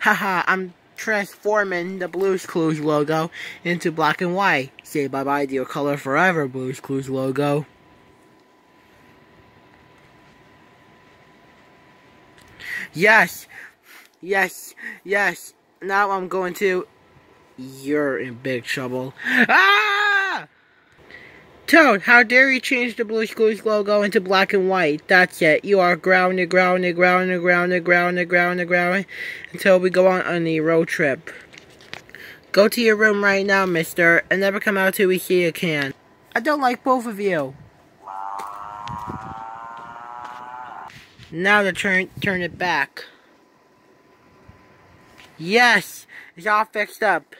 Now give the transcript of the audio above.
Haha, I'm transforming the Blue's Clues logo into black and white. Say bye-bye to your color forever, Blue's Clues logo. Yes, yes, yes. Now I'm going to... You're in big trouble. Ah! Toad, how dare you change the Blue's Clues logo into black and white? That's it. You are grounded, grounded, grounded, grounded, grounded, grounded, grounded, until we go on, on the road trip. Go to your room right now, mister, and never come out till we see you can. I don't like both of you. Now to turn turn it back. Yes, it's all fixed up.